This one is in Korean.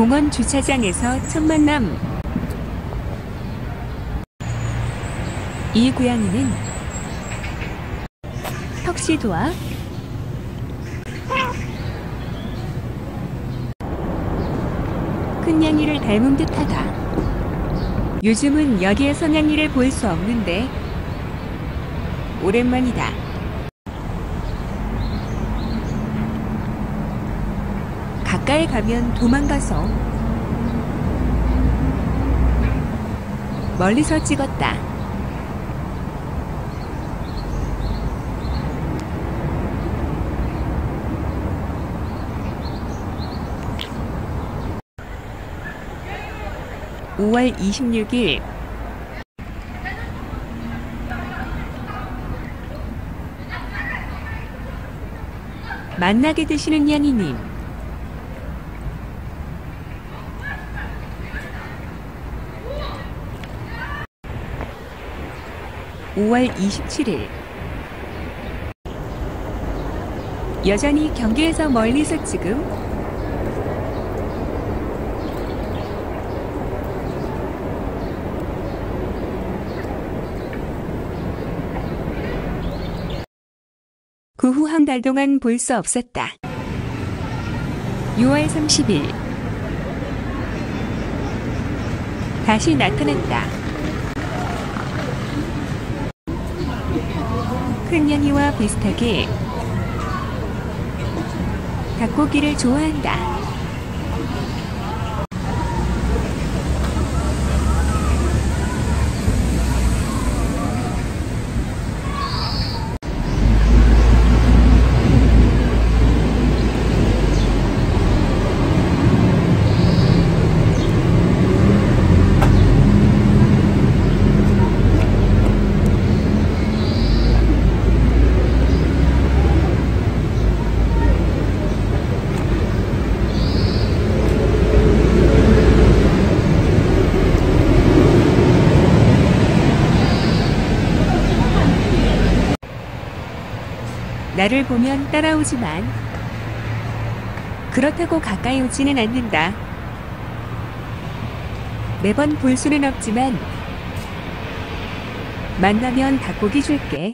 공원 주차장에서 첫 만남. 이 고양이는 턱시도와 큰 냥이를 닮은 듯하다. 요즘은 여기에서 냥이를 볼 수 없는데 오랜만이다. 가까이 가면 도망가서 멀리서 찍었다. (5월 26일) 만나게 되시는 양이님 (5월 27일) 여전히 경계에서 멀리서 지금 그 후 한 달 동안 볼 수 없었다. 6월 30일 다시 나타났다. 큰 년이와 비슷하게 닭고기를 좋아한다. 나를 보면 따라오지만 그렇다고 가까이 오지는 않는다. 매번 볼 수는 없지만 만나면 닭고기 줄게.